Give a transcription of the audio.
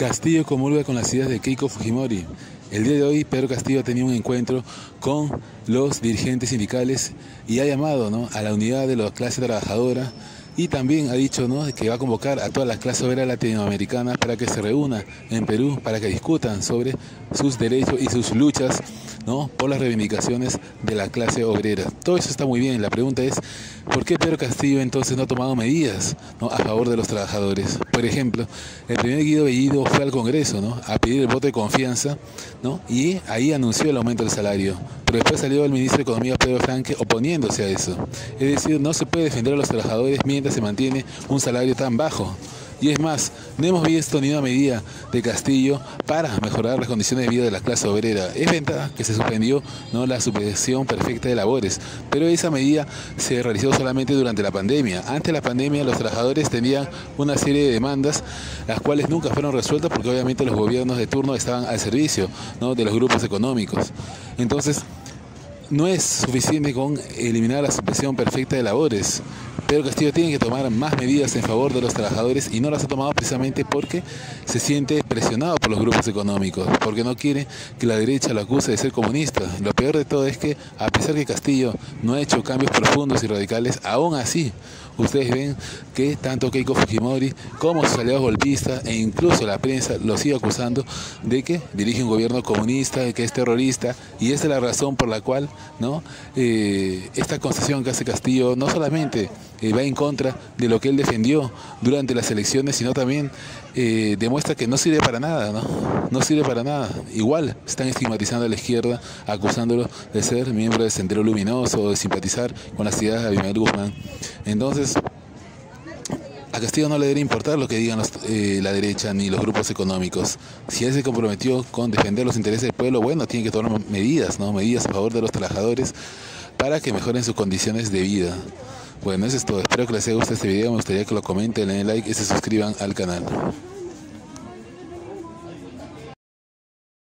Castillo comulga con las ideas de Keiko Fujimori. El día de hoy Pedro Castillo ha tenido un encuentro con los dirigentes sindicales y ha llamado ¿no? a la unidad de la clase trabajadora y también ha dicho ¿no? que va a convocar a toda la clase obrera latinoamericana para que se reúna en Perú, para que discutan sobre sus derechos y sus luchas ¿no? por las reivindicaciones de la clase obrera. Todo eso está muy bien. La pregunta es, ¿por qué Pedro Castillo entonces no ha tomado medidas ¿no? a favor de los trabajadores? Por ejemplo, el primer Guido Bellido fue al Congreso ¿no? a pedir el voto de confianza ¿no? y ahí anunció el aumento del salario. Pero después salió el ministro de Economía Pedro Franque oponiéndose a eso. Es decir, no se puede defender a los trabajadores mientras se mantiene un salario tan bajo. Y es más, no hemos visto ni una medida de Castillo para mejorar las condiciones de vida de la clase obrera. Es verdad que se suspendió ¿no? la suspensión perfecta de labores, pero esa medida se realizó solamente durante la pandemia. Antes de la pandemia los trabajadores tenían una serie de demandas, las cuales nunca fueron resueltas porque obviamente los gobiernos de turno estaban al servicio ¿no? de los grupos económicos. Entonces, no es suficiente con eliminar la suspensión perfecta de labores. Pedro Castillo tiene que tomar más medidas en favor de los trabajadores y no las ha tomado precisamente porque se siente presionado por los grupos económicos, porque no quiere que la derecha lo acuse de ser comunista. Lo peor de todo es que, a pesar que Castillo no ha hecho cambios profundos y radicales, aún así ustedes ven que tanto Keiko Fujimori como sus aliados golpistas e incluso la prensa lo sigue acusando de que dirige un gobierno comunista, de que es terrorista y esa es la razón por la cual ¿no? Eh, esta concesión que hace Castillo no solamente va en contra de lo que él defendió durante las elecciones, sino también eh, demuestra que no sirve para nada, ¿no? No sirve para nada. Igual están estigmatizando a la izquierda, acusándolo de ser miembro del Sendero Luminoso, de simpatizar con las ideas de Abimael Guzmán. Entonces, a Castillo no le debe importar lo que digan eh, la derecha ni los grupos económicos. Si él se comprometió con defender los intereses del pueblo, bueno, tiene que tomar medidas, ¿no? Medidas a favor de los trabajadores para que mejoren sus condiciones de vida. Bueno, eso es todo. Espero que les haya gustado este video. Me gustaría que lo comenten, le den like y se suscriban al canal.